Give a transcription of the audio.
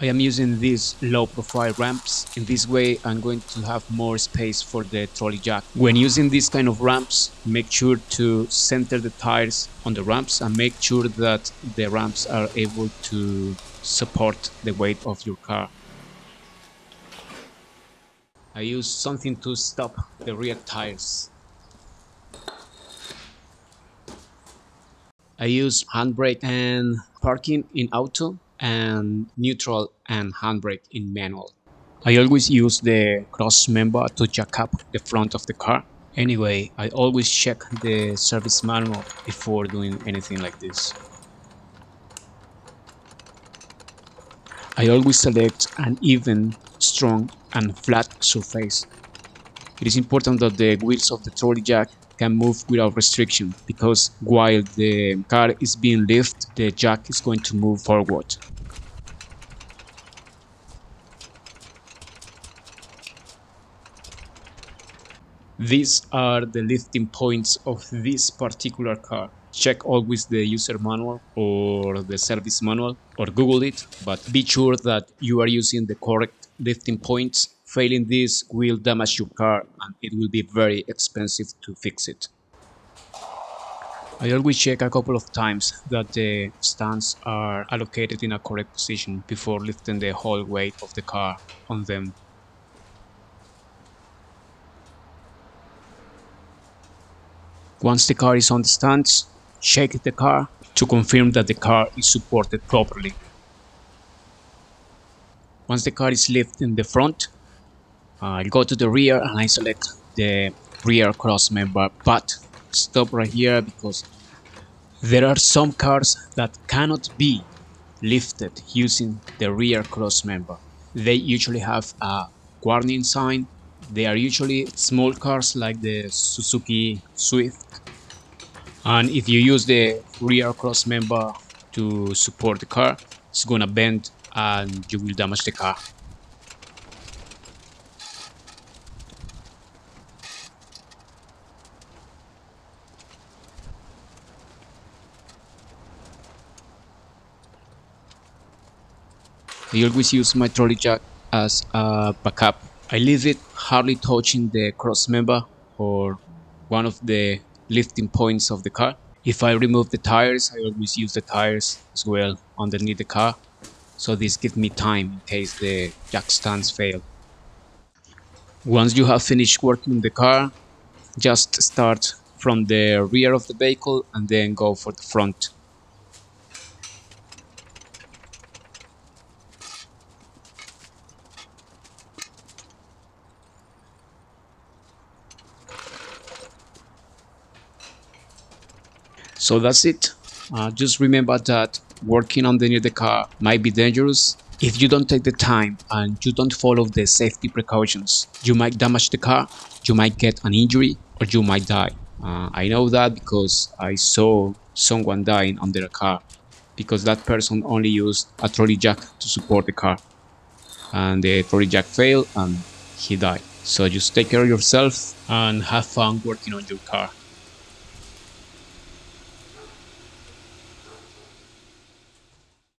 I am using these low profile ramps. In this way I'm going to have more space for the trolley jack. When using these kind of ramps, make sure to center the tires on the ramps and make sure that the ramps are able to support the weight of your car. I use something to stop the rear tires. I use handbrake and parking in auto and neutral and handbrake in manual. I always use the cross member to jack up the front of the car. Anyway, I always check the service manual before doing anything like this. I always select an even, strong and flat surface. It is important that the wheels of the trolley jack can move without restriction because while the car is being lifted, the jack is going to move forward. These are the lifting points of this particular car. Check always the user manual or the service manual or Google it, but be sure that you are using the correct lifting points Failing this will damage your car and it will be very expensive to fix it. I always check a couple of times that the stands are allocated in a correct position before lifting the whole weight of the car on them. Once the car is on the stands, shake the car to confirm that the car is supported properly. Once the car is lifted in the front, I'll go to the rear and I select the rear cross member but stop right here because there are some cars that cannot be lifted using the rear cross member. They usually have a warning sign. They are usually small cars like the Suzuki Swift. And if you use the rear cross member to support the car it's gonna bend and you will damage the car I always use my trolley jack as a backup. I leave it hardly touching the cross member or one of the lifting points of the car. If I remove the tires, I always use the tires as well underneath the car. So this gives me time in case the jack stands fail. Once you have finished working the car, just start from the rear of the vehicle and then go for the front. So that's it. Uh, just remember that working underneath the car might be dangerous. If you don't take the time and you don't follow the safety precautions, you might damage the car, you might get an injury, or you might die. Uh, I know that because I saw someone dying under a car because that person only used a trolley jack to support the car and the trolley jack failed and he died. So just take care of yourself and have fun working on your car.